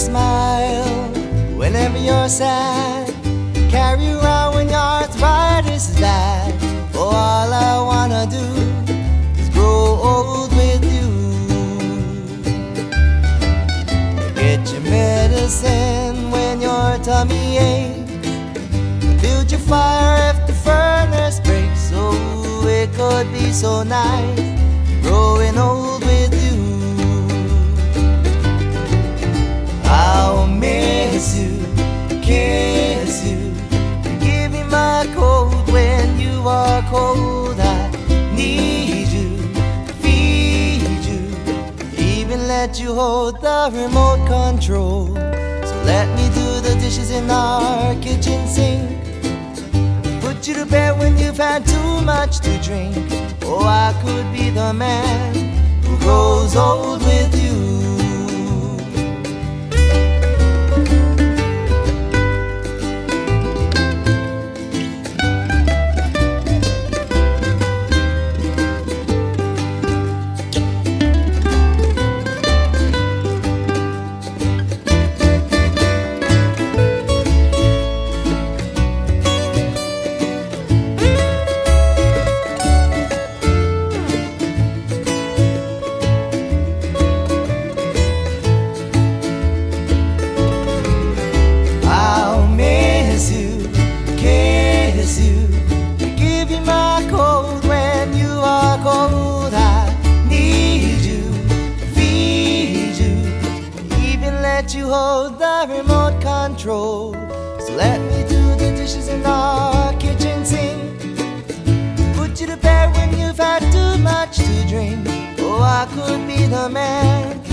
smile whenever you're sad. Carry around when your arthritis is bad. Oh, all I wanna do is grow old with you. Get your medicine when your tummy aches. Build your fire if the furnace breaks. Oh, it could be so nice let you hold the remote control. So let me do the dishes in our kitchen sink. Put you to bed when you've had too much to drink. Oh, I could be the man who grows old you hold the remote control. So let me do the dishes in our kitchen sink. Put you to bed when you've had too much to drink. Oh, I could be the man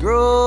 grow